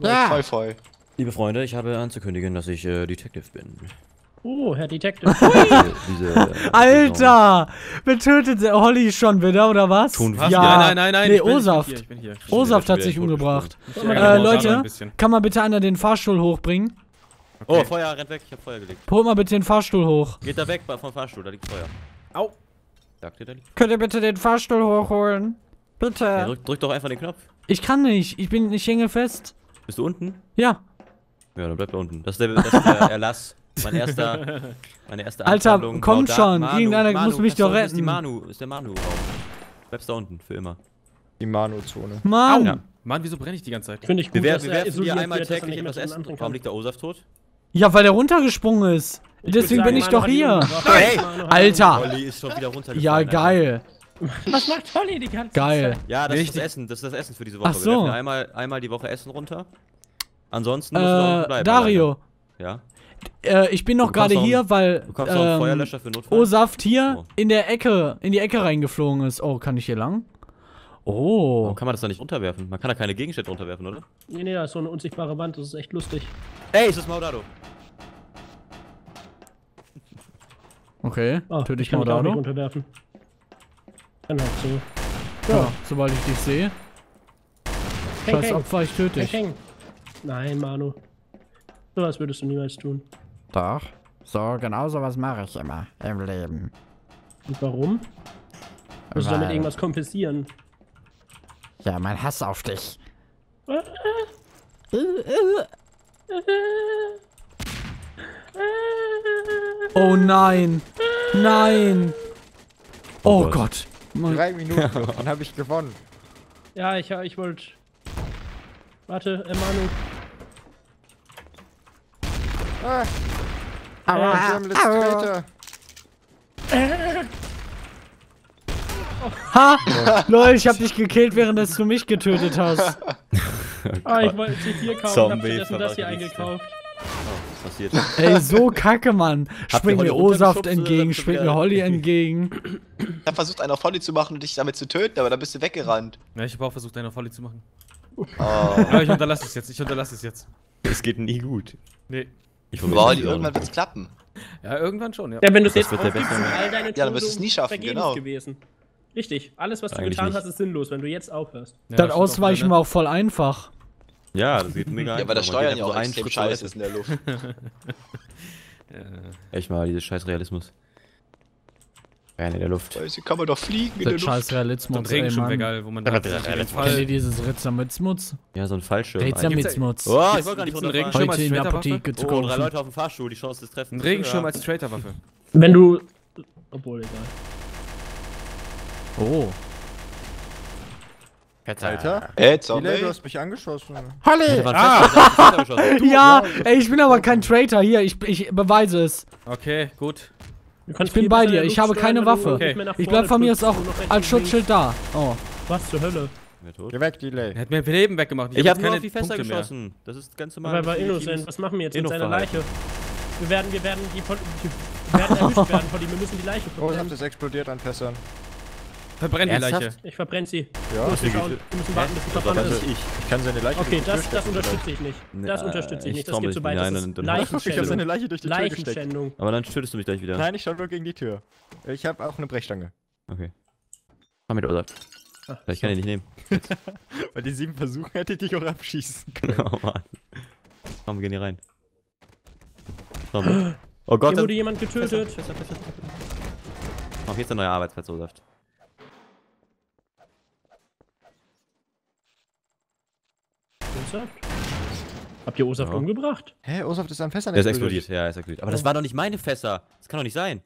Ja. Voll voll. Liebe Freunde, ich habe anzukündigen, dass ich äh, Detective bin. Oh, Herr Detective. Diese, äh, Alter! Betötet Holly schon wieder, oder was? Tun wir. Ja. Nein, nein, nein, nein. Nee. Osaft Ja, hat sich umgebracht. Äh, Leute. Kann mal bitte einer den Fahrstuhl hochbringen? Oh, Feuer, rennt weg, ich hab Feuer gelegt. Holt mal bitte den Fahrstuhl hoch. Geht da weg vom Fahrstuhl, da liegt Feuer. Au. Sagt ihr, da liegt Könnt ihr bitte den Fahrstuhl hochholen? ja, Bitte. drück, drück doch einfach den Knopf. Ich kann nicht. Ich bin, ich hänge fest. Bist du unten? Ja. Ja, dann bleib da unten. Das ist der, das ist der Erlass. Mein erster, meine erste Alter, komm schon, Manu, irgendeiner Manu, muss mich doch da unten Ist, die retten. Manu, ist der Manu-Raum. Bleibst da unten, für immer. Die Manu-Zone. Mann. Mann, wieso brenne ich die ganze Zeit? Finde ich Wir, gut, wir er werfen dir einmal er täglich etwas essen. Warum liegt der Osaf tot? Ja, weil der runtergesprungen ist. Ich Deswegen würd bin ich sagen, doch Manu hier. Hey! Manu Alter. Olli ist schon wieder runtergefallen. Ja, Alter. geil. umgebracht. Was macht Holly die ganze Geil. Zeit? Ja, das ist Richtig. das Essen. Das ist das Essen für diese Woche. Ach Wir so. werfen einmal, einmal die Woche Essen runter. Ansonsten musst du da unten Äh, bleiben. Dario. Ja. Äh, ich bin noch gerade hier, weil Du kommst noch einen ähm, Feuerlöscher für Notfall. O-Saft hier Oh. in der Ecke, in die Ecke reingeflogen ist. Oh, kann ich hier lang? Oh. Warum kann man das da nicht runterwerfen? Man kann da keine Gegenstände runterwerfen, oder? Nee, nee, da ist so eine unsichtbare Wand, das ist echt lustig. Ey, ist das Maudado? Okay, Oh, töte ich ich kann mal mich auch nicht unterwerfen. Dann halt so. Ja, sobald ich dich sehe. Scheiß. Opfer, ich töte dich. Nein, Manu. So was würdest du niemals tun. Doch. So, genau sowas mache ich immer im Leben. Und warum? Musst du damit irgendwas kompensieren? Ja, mein Hass auf dich. Oh nein. Nein. Oh Gott. Mein- Drei Minuten, dann habe ich gewonnen. Ja, ich, ich wollte. Warte, äh, Manu. Ah, Aua, Shameless aua. Traitor. Ha! Lol, ich hab dich gekillt, während du mich getötet hast. Ah, ich wollte sie hier kaufen, hab Zombie, stattdessen das hier eingekauft. Passiert? Ey, so kacke, Mann. Springt mir Holly O-Saft entgegen, du springt mir Holly entgegen. Ich hab versucht, einen auf Volley zu machen und dich damit zu töten, aber dann bist du weggerannt. Ja, ich habe auch versucht, eine Volley zu machen. Oh. Aber ich unterlasse es jetzt, ich unterlasse es jetzt. Es geht nie gut. Nee. Ich Volley, irgendwann wird's klappen. Ja, irgendwann schon, ja. Ja, wenn du es Das jetzt aufgibst, all deine Ja, dann wirst du es nie schaffen, vergebens genau. gewesen. Richtig, alles was du Eigentlich getan nicht. hast, ist sinnlos, wenn du jetzt aufhörst. ja Das Ausweichen wieder, war ne? auch voll einfach. Ja, das geht mega Ja, weil das einfach. Steuern ja einfach auch so extrem scheiße ist in der Luft. Echt mal, dieses scheiß Realismus. Fern in der Luft. Du, kann man doch fliegen in der Das Luft. scheiß Realismus, Regenschirm wäre Mann. geil, wo man da Kennt ihr dieses Ritzermitzmutz? Ja, so ein Fallschirm. Ritzermitzmutz. Oh, ich wollte gar nicht runterfahren. Regenschirm Heute als in der Traitorwaffe? Apotheke zu Oh, drei. Leute auf dem Fahrstuhl, die Chance des Treffens. Ein Regenschirm als Traitorwaffe. Wenn du. Obwohl, egal. Oh. Alter. Ey, Delay, du hast mich angeschossen. Holly! Ah! Ja, ey, ich bin aber kein Traitor. Hier, ich, ich beweise es. Okay, gut. Ich bin bei dir, ich habe keine Waffe. mehr nach Ich bleib von mir aus auch als. Schutzschild da. Oh. Was zur Hölle? Geh weg, Delay. Er hat mir Leben weggemacht. Ich hab habe nur auf die Fenster Punkte mehr. geschossen. Das ist ganz normal. Aber er innocent. Was machen wir jetzt mit seiner. Leiche? Wir werden, wir werden die, die wir werden erwischt werden von ihm. Wir müssen die Leiche Oh, ich hab das explodiert an Fässern. Verbrenn die? Leiche. Ich verbrenne sie. Ja, Los, wir, schauen. wir müssen warten, bis sie verbrannt also ist. ich. Ich kann seine Leiche Okay, durch die Tür das, das stecken, unterstütze ich nicht. Das unterstütze ich ich nicht. Das geht mich zu weit. Das Nein, ist dann- vielleicht. Ich hab seine. Leiche durch die Tür gesteckt. Leichenschändung. Aber dann tötest du mich gleich wieder. Nein, ich stand nur gegen die Tür. Ich habe auch eine Brechstange. Okay. Komm mit, Ursache. Ah, Ich kann den nicht nehmen. Bei den sieben Versuchen hätte ich dich auch abschießen können. Oh Mann. Komm, wir gehen hier rein. Komm. Oh Gott, Hier wurde jemand getötet. Komm, hier ist der neue Arbeitsplatz, Ursaft. Ernsthaft? Habt ihr Osaf Ja. umgebracht? Hä, Osaf ist an Fässern Der ist explodiert, ja, er ist explodiert. Aber das waren doch nicht meine Fässer. Das kann doch nicht sein.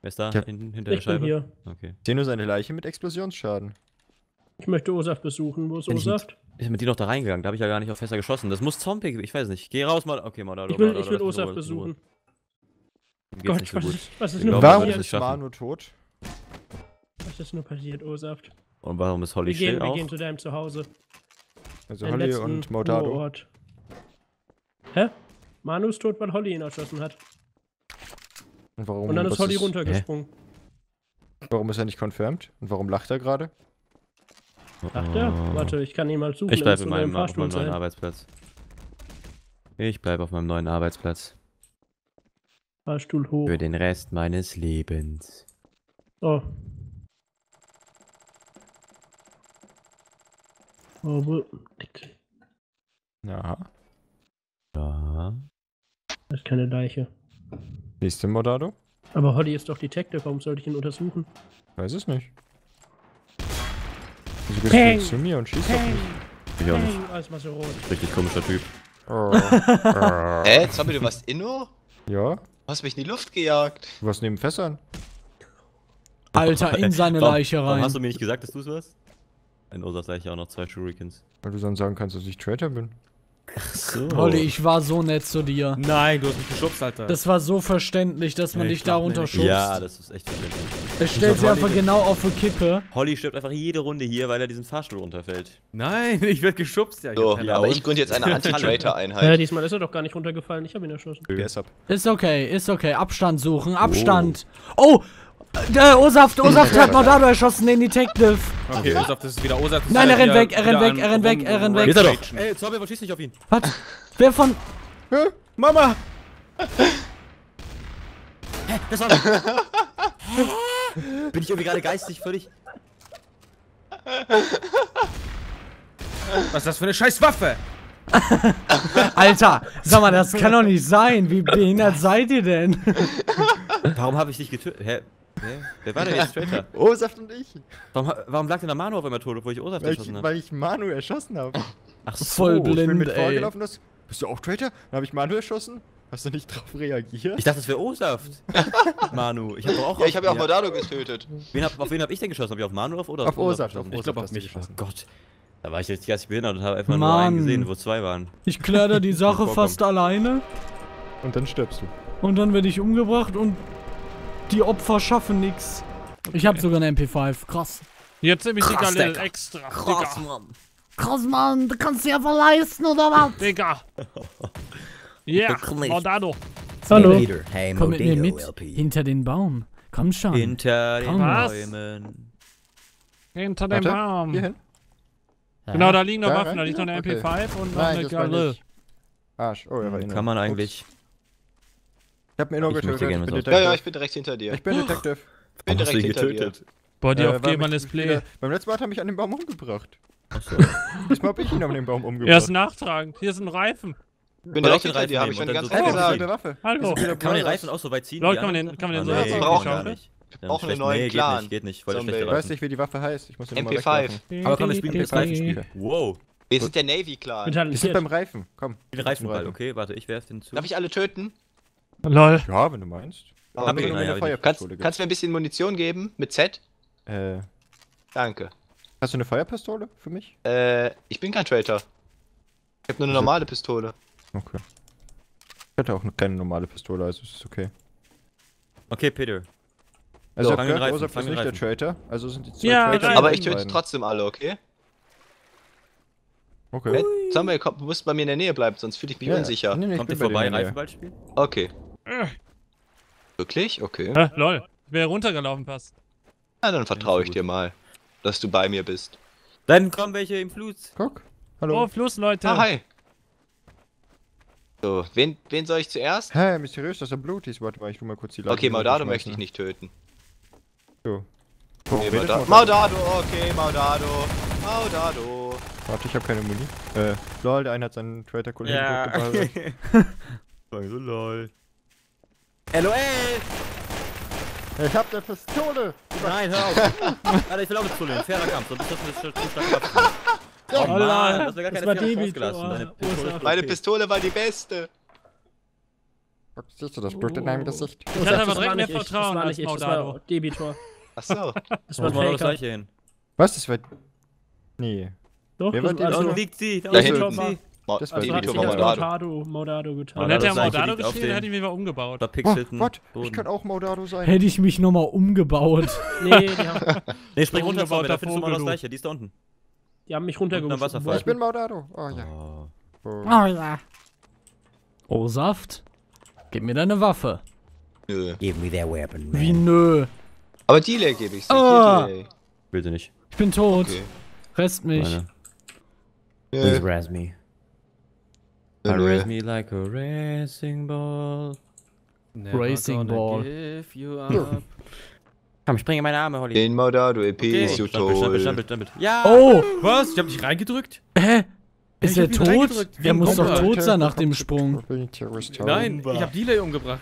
Wer ist da? Ja. Hinten, hinter der Ich bin Scheibe? hier. Okay. Ich sehe nur seine Leiche mit Explosionsschaden. Ich möchte Osaf besuchen. Wo ist ich Osaf? Ist mit dir noch da reingegangen? Da habe ich ja gar nicht auf Fässer geschossen. Das muss Zombie, ich weiß nicht. Geh raus mal. Okay, mal da. Ich will, ich will Osaf besuchen. Gott, so was, ist, was ist Ich nur Warum passiert? es ist schaffen. Manu tot? Was ist nur passiert, Osaf? Und warum ist Holly Wir gehen, still wir auch? gehen zu deinem Zuhause. Also Holly und Modado. Ruheort. Hä? Manu ist tot, weil Holly ihn erschossen hat. Und warum, Und dann ist Holly runtergesprungen. warum ist er nicht confirmed? Und warum lacht er gerade? Ach ja, warte, ich kann ihn mal suchen. Ich er bleibe meinem, auf meinem neuen. Arbeitsplatz. Ich bleibe auf meinem neuen Arbeitsplatz. Fahrstuhl hoch. Für den Rest meines Lebens. Oh. Oh, wo? Ja. Ja. Das ist keine Leiche. Nächste Modado? Aber Holly ist doch Detective, warum sollte ich ihn untersuchen? Weiß es nicht. Wieso gehst Peng. du zu mir und schießt auf mich? Ich auch nicht. Alles mal so rot. Richtig komischer Typ. Oh. Äh, Hä, Zombie, du warst Inno? ja, Du hast mich in die Luft gejagt. du warst neben Fässern. Alter, in seine Warum- Leiche Warum hast rein. du mir nicht gesagt, dass du es warst? In Osas Leiche auch noch zwei Shurikens. Weil du dann sagen kannst, dass ich Traitor bin. So. Holly, ich war so nett zu dir. Nein, du hast mich geschubst, Alter. Das war so verständlich, dass man Nee, dich da glaub mir nicht. runterschubst. Ja, das ist echt verständlich. Er stellt Holly einfach genau auf die Kippe. Holly stirbt einfach jede Runde hier, weil er diesen Fahrstuhl runterfällt. Nein, ich werde geschubst. Ja, ich So, keine aber ich gründe jetzt eine Ja, Anti-Traitor-Einheit. diesmal ist er doch gar nicht runtergefallen. Ich habe ihn erschossen. Wer ist ab? Ist okay, ist okay. Abstand suchen, Abstand. Oh! Der Osaft, Osaft hat Mordado erschossen, den Detective. Okay, das ist wieder Osaf. Nein, er rennt weg, er rennt weg, er rennt weg, er rennt weg. Ist er doch! Ey, Zombie, aber schieß nicht auf ihn. Was? Wer von. Mama! Das war Bin ich irgendwie gerade geistig völlig. Was ist das für eine scheiß Waffe? Alter, sag mal, das kann doch nicht sein. Wie behindert seid ihr denn? Warum habe ich dich getötet? Hä? Hä? Wer war denn jetzt Traitor? Oh, Saft und ich. Warum, warum lag denn der Manu auf einmal tot, obwohl ich Osaf Weil erschossen habe? weil ich Manu erschossen habe. Ach so. Voll ich bin blind, mit ey. vorgelaufen, das. Bist du auch Traitor? Dann habe ich Manu erschossen. Hast du nicht drauf reagiert? Ich dachte, das wäre Osaft. Manu, ich habe auch. Ja, ich habe ja auch. Mordado getötet. Wen hab, auf wen habe ich denn geschossen? Hab ich auf Manu oder auf Osaf? Auf Osaf, geschossen? auf Ich glaub, Osaf auf hast du mich. geschossen. Oh Gott. Da war ich richtig geistig behindert und habe einfach nur Mann. einen gesehen, wo zwei waren. Ich kläre da die Sache fast alleine Und dann stirbst du. und dann werde ich umgebracht und die Opfer schaffen nix. Ich habe sogar eine MP5. Krass. Jetzt nehme ich die Krass, Galil Digga. extra. Mann. Krass, Mann, du kannst dir aber leisten, oder was? Digga. Yeah, Cliff. Mordado. Hallo. Hey, Komm mit mir mit. Hinter den Baum. Komm schon. Hinter den? Bäumen. Hinter dem Baum. Hierhin? Genau, da liegen noch Da Waffen. Da liegt noch eine Okay. MP5 und noch Nein, eine nicht. Arsch. Oh, war innen. Kann man Ups. Ich hab mir Inno getötet. Ich bin Ja, ja, ich bin direkt hinter dir. Ich bin Detective. Ich bin direkt hinter dir. Boah, die Äh, auf Game mich Let's Play. viele- Beim letzten Mal hat er mich an den Baum umgebracht. Achso. Diesmal hab ich ihn an den Baum Er umgebracht. ist nachtragend. Hier ist ein Reifen. Ich bin direkt hinter dir, habe ich schon die ganze Zeit so- gesagt. eine Waffe. Hallo. Kann man den. Reifen auch so weit ziehen? Leute, kann man den- kann man den Sachen? so Ah, nee, weit ziehen? gar nicht. Wir brauchen einen neuen nee, Clan. Geht nicht, geht nicht. Voll Zombie. Ich weiß nicht, wie die Waffe heißt. Ich muss den mal MP5. wegwerfen. Aber komm, wir spielen jetzt Reifenspiele. Wow. Wir sind der Navy-Clan. Wir sind beim Reifen. Komm. Den Reifenball, okay, warte, ich werf den zu. Darf ich alle töten? Lol. Ja, wenn du meinst. Oh, Hab okay. nur naja, eine wie- Kannst, Feuerpistole. kannst du mir ein bisschen Munition geben? Mit Z? Äh, Danke. hast du eine Feuerpistole für mich? Äh, ich bin kein Traitor. Ich habe nur eine normale Pistole. Okay. Ich hatte auch keine normale Pistole, also ist es okay. Okay, Peter. Also So, den Reifen, ist nicht der. Traitor, also sind die zwei Ja, Traitor. Reifen. Aber ich töte trotzdem alle, okay? Okay. Hey, Samuel, komm, du musst bei mir in der Nähe bleiben, sonst fühle ich mich Ja, unsicher. Nee, nee, ich Kommt ihr vorbei, in der Nähe. Reifenball spielen? Okay. Wirklich? Okay. Hä, lol. Ich wäre runtergelaufen fast. Na, dann vertraue Ja, ich gut. dir mal, dass du bei mir bist. Dann kommen welche im Fluss. Guck. Hallo. Oh, Fluss, Leute. Ah, hi. So, wen, wen soll ich zuerst? Hä, mysteriös, dass er Blut ist. Warte mal, ich tu mal kurz die Leiche Okay, Maudado möchte ich nicht töten. So. Okay, redet Maudado. Maudado? Okay, Maudado. Maudado. Warte, ich hab keine Muni. Äh, lol, der eine hat seinen Traitor-Kollegen Ja. so lol. LOL! Ich hab eine Pistole! Nein, hör auf. Alter, ich will auch mit Pistole. Fairer Kampf, sonst ist das zu Waffe. Oh Oh Mann, hast ja gar das keine war Debi. rausgelassen. Deine Pistole. Meine. Pistole war die beste. Guck, Siehst du das Blut in deinem Gesicht? Ich hatte aber das direkt war mehr Vertrauen das war als das Maudado. war Debitor. Achso. Das war ein das Faker. gleiche hin? Was? Das war. Nee. Doch, Wer das war die- Da liegt sie. Da Da liegt hinten. sie. Ma Das war also die hat sich war. Maudado, Maudado getan. Und hätte er auf geschrieben, hätte ich mich mal umgebaut. Oh, Verpixelten? Ich Boden. kann auch Maudado sein. Hätte ich mich nochmal umgebaut. Nee, die haben, Nee, spring runter, Zombie, da findest du mal das gleiche. Die ist da unten. die haben mich. Wasserfall. Ich bin Maudado. Oh ja. Oh. Oh. Oh ja. Oh, Saft. Gib mir deine Waffe. Nö. Give me their weapon, Wie nö. Aber Delay gebe ich. Ah. Delay. Will sie nicht. Ich bin tot. Okay. Rest mich. Meine. Please res me. Nö. res me like a racing ball. Never Racing gonna Ball. Give you up. Komm, spring in meine Arme, Holly. Den Modado Okay. Episio Stampel, stampel, toll. stampel, stampel. Ja! Oh! Was? Ich hab dich reingedrückt? Hä? Ist er tot? Er muss doch tot sein nach dem Sprung. Nein, ich hab Delay umgebracht.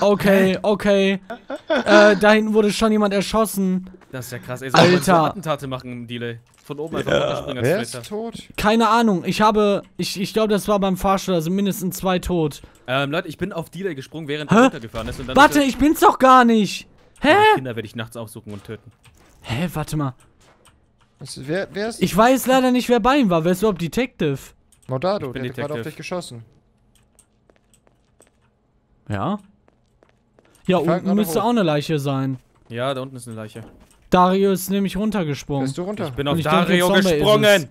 Okay, okay. Äh, da hinten wurde schon jemand erschossen. Das ist ja krass. Ey, soll so Alter. Attentate machen im Delay. Von oben einfach runterspringen Wer als ist tot? Keine Ahnung. Ich habe. Ich, ich glaube, das war beim Fahrstuhl. Also mindestens zwei tot. Ähm, Leute, ich bin auf Delay gesprungen, während Hä? er runtergefahren ist. Und dann Warte, ist ich bin's doch gar nicht. Hä? er- Kinder werde ich nachts aufsuchen und töten. Hä, warte mal. Was, wer, wer ist? Ich weiß leider nicht, wer bei ihm war. Wer ist überhaupt Detective? Modado, Ich bin der hat gerade auf Detective. dich geschossen. Ja? Ja, unten müsste hoch. auch eine Leiche sein. Ja, da unten ist eine Leiche. Dario ist nämlich runtergesprungen. Bist du runter? Ich bin auf ich denke, Dario ist gesprungen!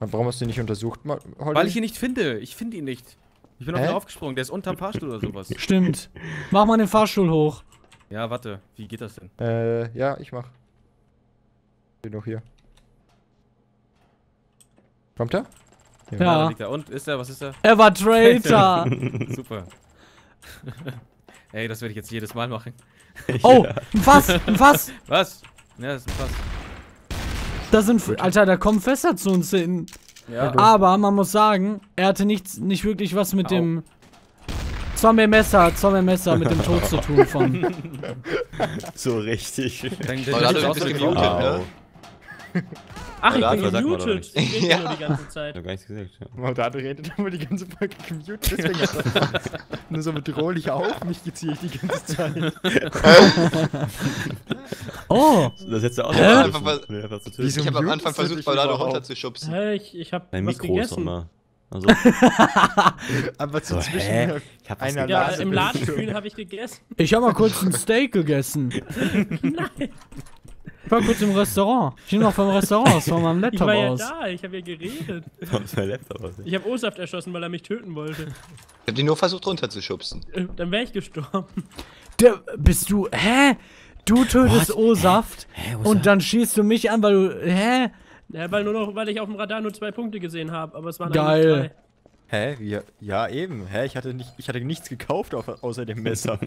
Warum hast du ihn nicht untersucht, Holly? Weil ich ihn nicht finde. Ich finde ihn nicht. Ich bin auf ihn aufgesprungen. Der ist unterm Fahrstuhl oder sowas. Stimmt. Mach mal den Fahrstuhl hoch. Ja, warte. Wie geht das denn? Äh, ja, ich mach. Bin noch hier. Kommt er? da Ja. liegt er. Und ist er? Was ist er? Er war Traitor. Super. Ey, das werde ich jetzt jedes Mal machen. Oh, ein Fass, ein Fass. Was? Ja, das ist ein Fass. Da sind, Alter, da kommen Fässer zu uns hin. Ja. Aber man muss sagen, er hatte nichts, nicht wirklich was mit dem Zombie-Messer, Zombie-Messer mit dem Tod zu tun von. So richtig. Dann, da dann, hat er gemutet, ne? Ach, ich bin gemutet. Ich rede Ja. nur die ganze Zeit. hab gar nichts gesagt. Ja. Modado redet aber die ganze Folge gemutet, deswegen hat nur so bedrohlich auf mich gezielt die ganze Zeit. Oh, Das hättest du auch Hä? Einfach mal- ihn einfach zu Ich habe am Anfang versucht, überhaupt? runterzuschubsen. Hä, ich, ich hab Dein was Mikro ist gegessen. nochmal. Also, Aber so, zwischen hä? Ich hab was einer gegessen. Ja, im Ladenspiel habe ich gegessen. ich habe mal kurz ein Steak gegessen. Nein, Ich war kurz im Restaurant. Ich bin noch vom Restaurant, aus, von meinem ich Laptop war ja aus. da. Ich habe ja geredet. Kommt mein Laptop aus. Ich habe Ursaft erschossen, weil er mich töten wollte. Ich habe die nur versucht runterzuschubsen. Äh, Dann wäre ich gestorben. Der, bist du, hä? Du tötest O-Saft und dann schießt du mich an, weil du, hä? Ja, weil nur noch, weil ich auf dem Radar nur zwei Punkte gesehen habe, aber es waren Geil. eigentlich drei. Hä? Ja, ja, eben. Hä? Ich hatte, nicht, ich hatte nichts gekauft auf, außer dem Messer.